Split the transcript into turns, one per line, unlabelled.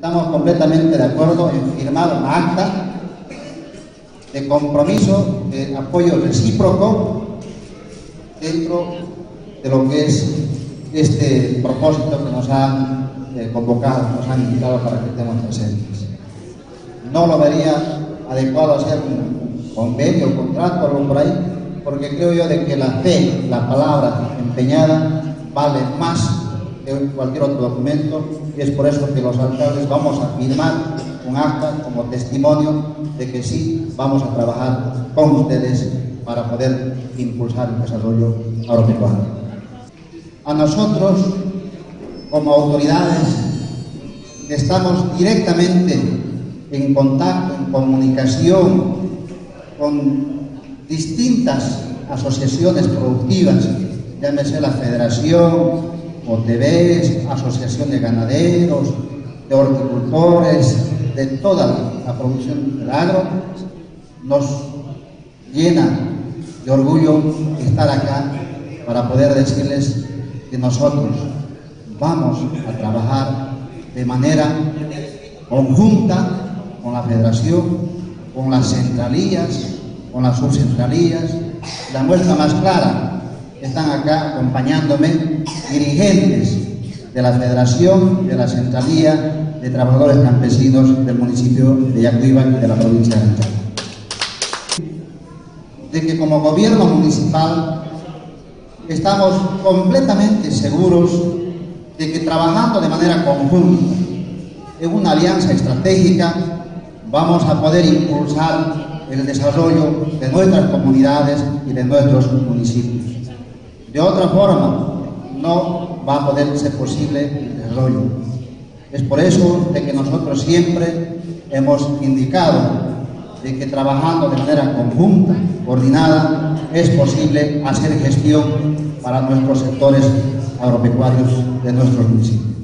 estamos completamente de acuerdo en firmar un acta de compromiso, de apoyo recíproco dentro de lo que es este propósito que nos han eh, convocado, nos han invitado para que estemos presentes. No lo vería adecuado hacer un convenio, un contrato, algo por ahí, porque creo yo de que la fe, la palabra empeñada, vale más cualquier otro documento y es por eso que los alcaldes vamos a firmar un acta como testimonio de que sí vamos a trabajar con ustedes para poder impulsar el desarrollo agropecuario. A nosotros, como autoridades, estamos directamente en contacto, en comunicación con distintas asociaciones productivas, llámese la Federación, OTBs, Asociación de Ganaderos, de Horticultores, de toda la producción del agro, nos llena de orgullo estar acá para poder decirles que nosotros vamos a trabajar de manera conjunta con la federación, con las centralías, con las subcentralías. La muestra más clara, están acá acompañándome dirigentes de la Federación, de la Centralía de Trabajadores Campesinos del municipio de Yacuiba y de la provincia de Anchaco. De que como gobierno municipal estamos completamente seguros de que trabajando de manera conjunta en una alianza estratégica vamos a poder impulsar el desarrollo de nuestras comunidades y de nuestros municipios. De otra forma, no va a poder ser posible el desarrollo. Es por eso de que nosotros siempre hemos indicado de que trabajando de manera conjunta, coordinada, es posible hacer gestión para nuestros sectores agropecuarios de nuestros municipios.